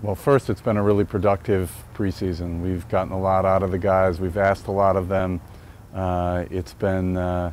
Well, first, it's been a really productive preseason. We've gotten a lot out of the guys. We've asked a lot of them. Uh, it's been uh,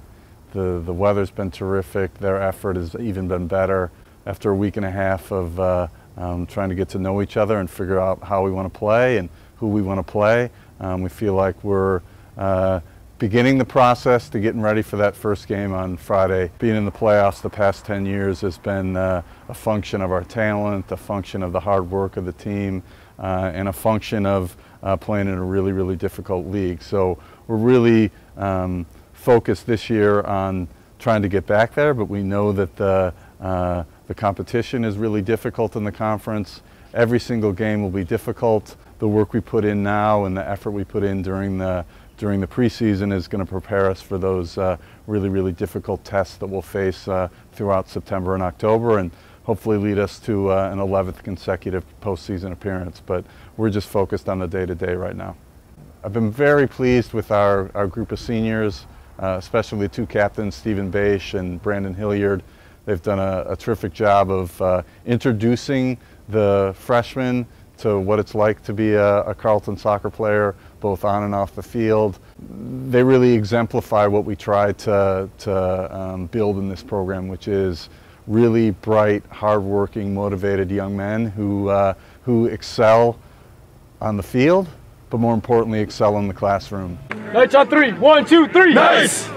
the the weather's been terrific. Their effort has even been better after a week and a half of uh, um, trying to get to know each other and figure out how we want to play and who we want to play. Um, we feel like we're uh, beginning the process to getting ready for that first game on Friday. Being in the playoffs the past 10 years has been uh, a function of our talent, a function of the hard work of the team, uh, and a function of uh, playing in a really, really difficult league. So we're really um, focused this year on trying to get back there, but we know that the, uh, the competition is really difficult in the conference. Every single game will be difficult. The work we put in now and the effort we put in during the during the preseason is going to prepare us for those uh, really, really difficult tests that we'll face uh, throughout September and October and hopefully lead us to uh, an 11th consecutive postseason appearance. But we're just focused on the day-to-day -day right now. I've been very pleased with our, our group of seniors, uh, especially the two captains, Stephen Baish and Brandon Hilliard. They've done a, a terrific job of uh, introducing the freshmen to what it's like to be a, a, Carleton soccer player, both on and off the field. They really exemplify what we try to, to um, build in this program, which is really bright, hardworking, motivated young men who, uh, who excel on the field, but more importantly, excel in the classroom. Nice on three. One, two, three. Nice.